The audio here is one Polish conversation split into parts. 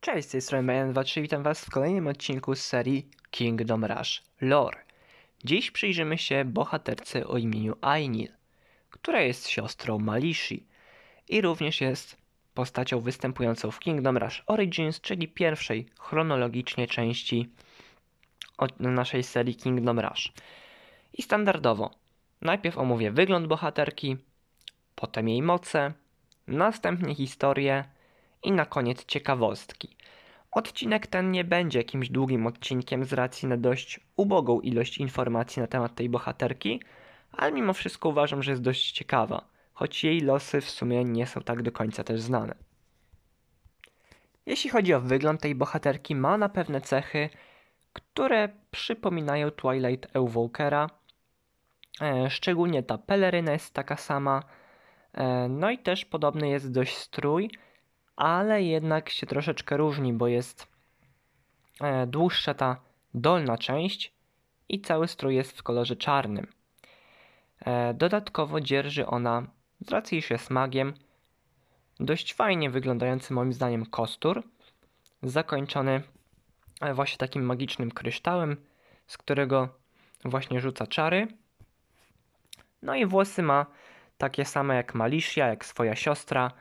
Cześć, z tej strony Majan23, witam was w kolejnym odcinku z serii Kingdom Rush Lore. Dziś przyjrzymy się bohaterce o imieniu Ainil, która jest siostrą Malishi i również jest postacią występującą w Kingdom Rush Origins, czyli pierwszej chronologicznie części naszej serii Kingdom Rush. I standardowo, najpierw omówię wygląd bohaterki, potem jej moce, następnie historię, i na koniec ciekawostki. Odcinek ten nie będzie jakimś długim odcinkiem z racji na dość ubogą ilość informacji na temat tej bohaterki, ale mimo wszystko uważam, że jest dość ciekawa, choć jej losy w sumie nie są tak do końca też znane. Jeśli chodzi o wygląd tej bohaterki, ma ona pewne cechy, które przypominają Twilight Ewalkera. E, szczególnie ta peleryna jest taka sama. E, no i też podobny jest dość strój, ale jednak się troszeczkę różni, bo jest e, dłuższa ta dolna część i cały strój jest w kolorze czarnym. E, dodatkowo dzierży ona, z racji iż jest magiem, dość fajnie wyglądający moim zdaniem kostur, zakończony e, właśnie takim magicznym kryształem, z którego właśnie rzuca czary. No i włosy ma takie same jak Malicia, jak swoja siostra,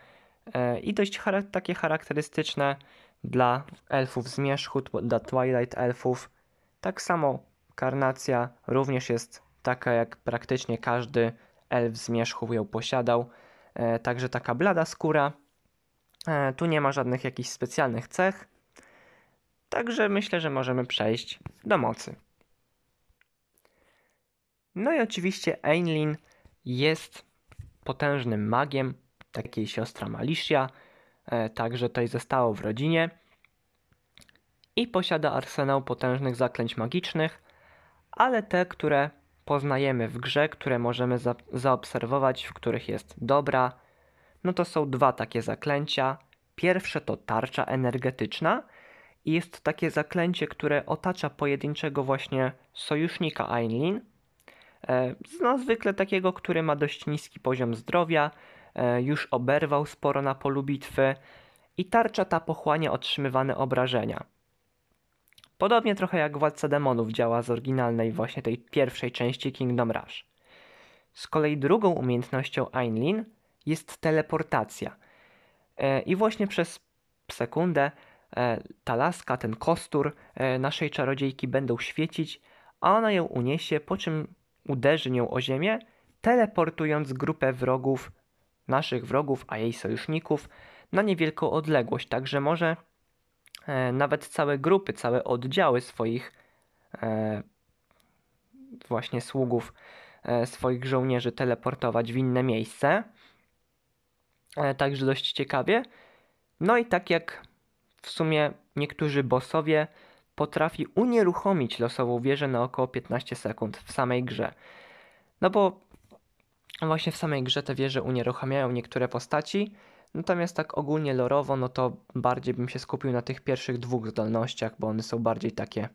i dość takie charakterystyczne dla elfów zmierzchu, dla Twilight elfów. Tak samo karnacja również jest taka, jak praktycznie każdy elf zmierzchu ją posiadał. E, także taka blada skóra. E, tu nie ma żadnych jakichś specjalnych cech. Także myślę, że możemy przejść do mocy. No i oczywiście Einlin jest potężnym magiem, takiej siostra Malicia, e, także tutaj zostało w rodzinie i posiada arsenał potężnych zaklęć magicznych, ale te, które poznajemy w grze, które możemy za zaobserwować, w których jest dobra, no to są dwa takie zaklęcia. Pierwsze to tarcza energetyczna i jest to takie zaklęcie, które otacza pojedynczego właśnie sojusznika Ainlin, e, no zwykle takiego, który ma dość niski poziom zdrowia, już oberwał sporo na polu bitwy i tarcza ta pochłania otrzymywane obrażenia. Podobnie trochę jak Władca Demonów działa z oryginalnej właśnie tej pierwszej części Kingdom Rush. Z kolei drugą umiejętnością Ainlin jest teleportacja. E, I właśnie przez sekundę e, ta laska, ten kostur naszej czarodziejki będą świecić, a ona ją uniesie, po czym uderzy nią o ziemię, teleportując grupę wrogów naszych wrogów, a jej sojuszników na niewielką odległość, także może e, nawet całe grupy, całe oddziały swoich e, właśnie sługów, e, swoich żołnierzy teleportować w inne miejsce. E, także dość ciekawie. No i tak jak w sumie niektórzy bossowie potrafi unieruchomić losową wieżę na około 15 sekund w samej grze. No bo właśnie w samej grze te wieże unieruchamiają niektóre postaci, natomiast tak ogólnie lorowo, no to bardziej bym się skupił na tych pierwszych dwóch zdolnościach, bo one są bardziej takie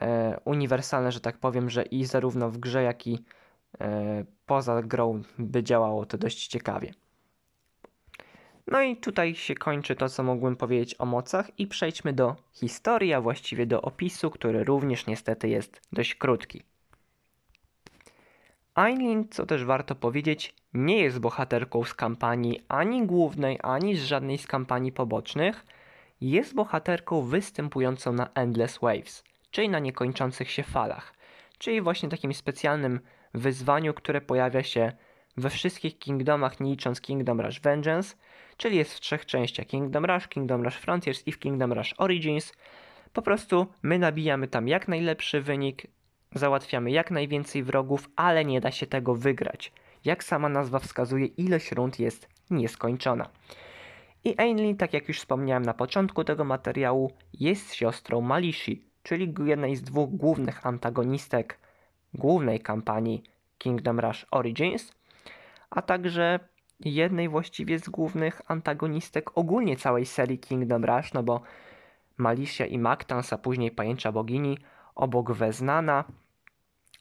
e, uniwersalne, że tak powiem, że i zarówno w grze, jak i e, poza grą by działało to dość ciekawie. No i tutaj się kończy to, co mogłem powiedzieć o mocach i przejdźmy do historii, a właściwie do opisu, który również niestety jest dość krótki. Eileen, co też warto powiedzieć, nie jest bohaterką z kampanii ani głównej, ani z żadnej z kampanii pobocznych. Jest bohaterką występującą na Endless Waves, czyli na niekończących się falach, czyli właśnie takim specjalnym wyzwaniu, które pojawia się we wszystkich Kingdomach, nie licząc Kingdom Rush Vengeance, czyli jest w trzech częściach Kingdom Rush, Kingdom Rush Frontiers i w Kingdom Rush Origins. Po prostu my nabijamy tam jak najlepszy wynik, Załatwiamy jak najwięcej wrogów, ale nie da się tego wygrać. Jak sama nazwa wskazuje, ilość rund jest nieskończona. I Ainlin, tak jak już wspomniałem na początku tego materiału, jest siostrą Malishi, czyli jednej z dwóch głównych antagonistek głównej kampanii Kingdom Rush Origins, a także jednej właściwie z głównych antagonistek ogólnie całej serii Kingdom Rush, no bo Malicia i Mactans, a później Pajęcza Bogini obok Weznana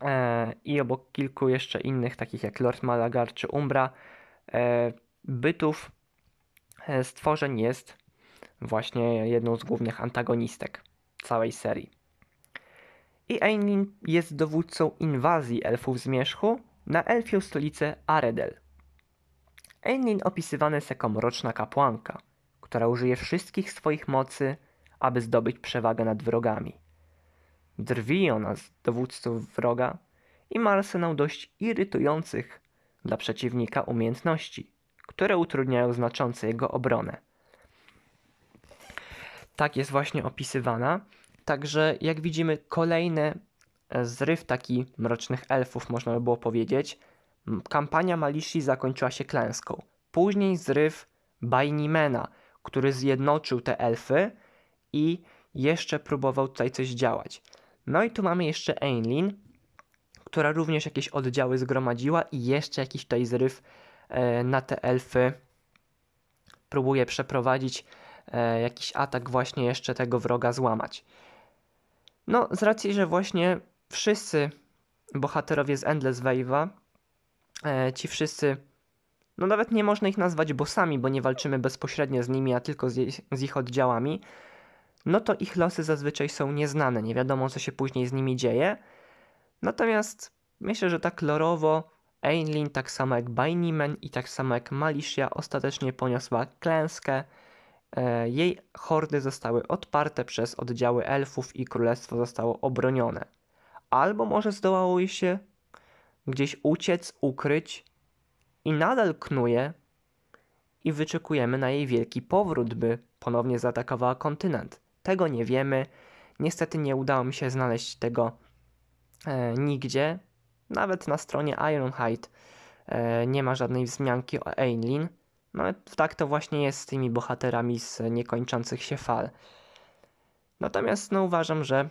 e, i obok kilku jeszcze innych, takich jak Lord Malagar czy Umbra, e, bytów e, stworzeń jest właśnie jedną z głównych antagonistek całej serii. I Ainlin jest dowódcą inwazji elfów zmierzchu na elfią stolicę Aredel. Ainlin opisywana jest jako mroczna kapłanka, która użyje wszystkich swoich mocy, aby zdobyć przewagę nad wrogami. Drwi ona z dowódców wroga i ma arsenał dość irytujących dla przeciwnika umiejętności, które utrudniają znacząco jego obronę. Tak jest właśnie opisywana. Także jak widzimy, kolejny e, zryw taki mrocznych elfów, można by było powiedzieć. Kampania Malishi zakończyła się klęską. Później zryw Bainimena, który zjednoczył te elfy i jeszcze próbował tutaj coś działać. No i tu mamy jeszcze Ainlin, która również jakieś oddziały zgromadziła i jeszcze jakiś tutaj zryw e, na te elfy próbuje przeprowadzić, e, jakiś atak właśnie jeszcze tego wroga złamać. No, z racji, że właśnie wszyscy bohaterowie z Endless Wave'a, e, ci wszyscy, no nawet nie można ich nazwać bossami, bo nie walczymy bezpośrednio z nimi, a tylko z, z ich oddziałami, no to ich losy zazwyczaj są nieznane, nie wiadomo co się później z nimi dzieje. Natomiast myślę, że tak lorowo Ainlin, tak samo jak Bainimen i tak samo jak Malicia ostatecznie poniosła klęskę. E, jej hordy zostały odparte przez oddziały elfów i królestwo zostało obronione. Albo może zdołało jej się gdzieś uciec, ukryć i nadal knuje i wyczekujemy na jej wielki powrót, by ponownie zaatakowała kontynent. Tego nie wiemy. Niestety nie udało mi się znaleźć tego e, nigdzie. Nawet na stronie Ironhide e, nie ma żadnej wzmianki o Ainlin. No tak to właśnie jest z tymi bohaterami z niekończących się fal. Natomiast no, uważam, że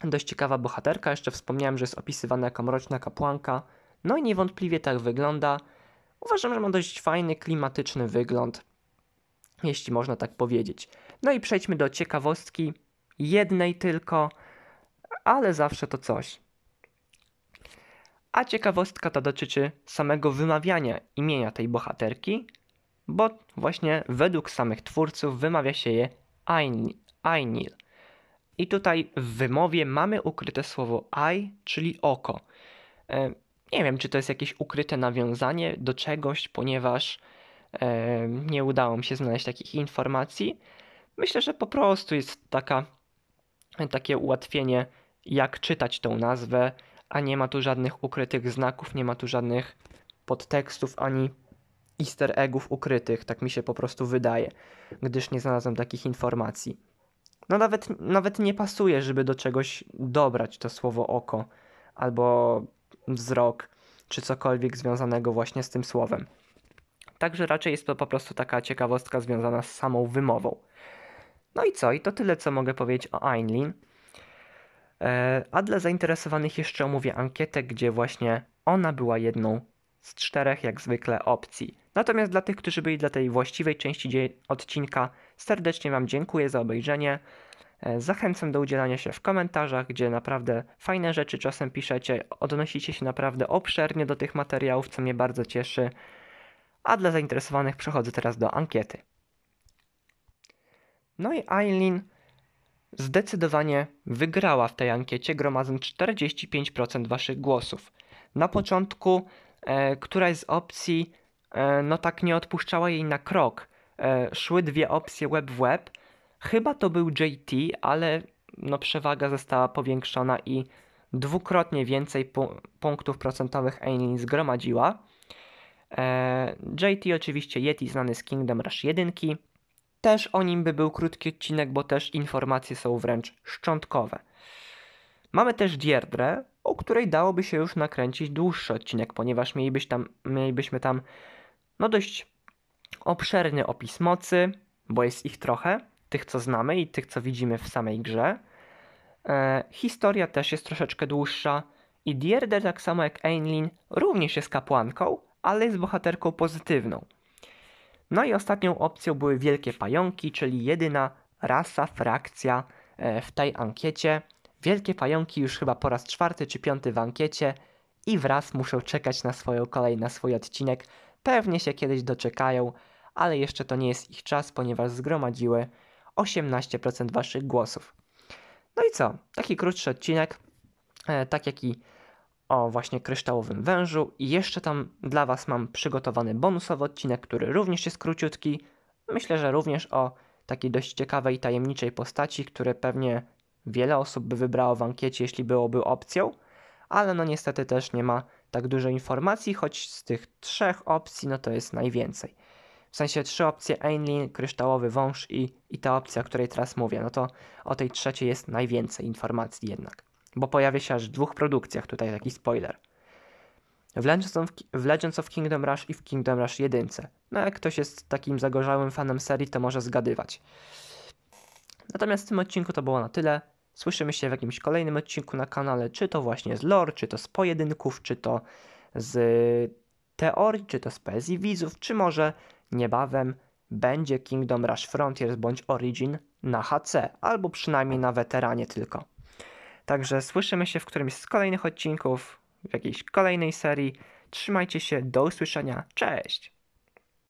dość ciekawa bohaterka. Jeszcze wspomniałem, że jest opisywana jako mroczna kapłanka. No i niewątpliwie tak wygląda. Uważam, że ma dość fajny, klimatyczny wygląd, jeśli można tak powiedzieć. No i przejdźmy do ciekawostki, jednej tylko, ale zawsze to coś. A ciekawostka ta dotyczy samego wymawiania imienia tej bohaterki, bo właśnie według samych twórców wymawia się je Ainil. I tutaj w wymowie mamy ukryte słowo I, czyli oko. E, nie wiem, czy to jest jakieś ukryte nawiązanie do czegoś, ponieważ e, nie udało mi się znaleźć takich informacji. Myślę, że po prostu jest taka, takie ułatwienie, jak czytać tą nazwę, a nie ma tu żadnych ukrytych znaków, nie ma tu żadnych podtekstów ani easter eggów ukrytych, tak mi się po prostu wydaje, gdyż nie znalazłem takich informacji. No nawet, nawet nie pasuje, żeby do czegoś dobrać to słowo oko, albo wzrok, czy cokolwiek związanego właśnie z tym słowem. Także raczej jest to po prostu taka ciekawostka związana z samą wymową. No i co? I to tyle, co mogę powiedzieć o Einlin. E, a dla zainteresowanych jeszcze omówię ankietę, gdzie właśnie ona była jedną z czterech, jak zwykle, opcji. Natomiast dla tych, którzy byli dla tej właściwej części odcinka, serdecznie Wam dziękuję za obejrzenie. E, zachęcam do udzielania się w komentarzach, gdzie naprawdę fajne rzeczy czasem piszecie, odnosicie się naprawdę obszernie do tych materiałów, co mnie bardzo cieszy. A dla zainteresowanych przechodzę teraz do ankiety. No i Eileen zdecydowanie wygrała w tej ankiecie, gromadząc 45% waszych głosów. Na początku e, któraś z opcji e, no tak nie odpuszczała jej na krok. E, szły dwie opcje web w web. Chyba to był JT, ale no przewaga została powiększona i dwukrotnie więcej pu punktów procentowych Eileen zgromadziła. E, JT oczywiście Yeti znany z Kingdom Rush 1. Też o nim by był krótki odcinek, bo też informacje są wręcz szczątkowe. Mamy też Dierdre, o której dałoby się już nakręcić dłuższy odcinek, ponieważ mielibyśmy tam, mielibyśmy tam no dość obszerny opis mocy, bo jest ich trochę, tych co znamy i tych co widzimy w samej grze. E, historia też jest troszeczkę dłuższa i Dierdre tak samo jak Ainlin również jest kapłanką, ale jest bohaterką pozytywną. No i ostatnią opcją były wielkie pająki, czyli jedyna rasa, frakcja e, w tej ankiecie. Wielkie pająki już chyba po raz czwarty czy piąty w ankiecie i wraz muszą czekać na swoją kolej, na swój odcinek. Pewnie się kiedyś doczekają, ale jeszcze to nie jest ich czas, ponieważ zgromadziły 18% waszych głosów. No i co? Taki krótszy odcinek, e, tak jak i o właśnie kryształowym wężu i jeszcze tam dla was mam przygotowany bonusowy odcinek, który również jest króciutki. Myślę, że również o takiej dość ciekawej, tajemniczej postaci, które pewnie wiele osób by wybrało w ankiecie, jeśli byłoby opcją, ale no niestety też nie ma tak dużo informacji, choć z tych trzech opcji no to jest najwięcej. W sensie trzy opcje Ainlin, kryształowy wąż i, i ta opcja, o której teraz mówię, no to o tej trzeciej jest najwięcej informacji jednak. Bo pojawia się aż w dwóch produkcjach, tutaj taki spoiler. W Legends, of, w Legends of Kingdom Rush i w Kingdom Rush 1. No jak ktoś jest takim zagorzałym fanem serii, to może zgadywać. Natomiast w tym odcinku to było na tyle. Słyszymy się w jakimś kolejnym odcinku na kanale, czy to właśnie z lore, czy to z pojedynków, czy to z teorii, czy to z poezji widzów, czy może niebawem będzie Kingdom Rush Frontiers bądź Origin na HC, albo przynajmniej na weteranie tylko. Także słyszymy się w którymś z kolejnych odcinków, w jakiejś kolejnej serii. Trzymajcie się, do usłyszenia, cześć!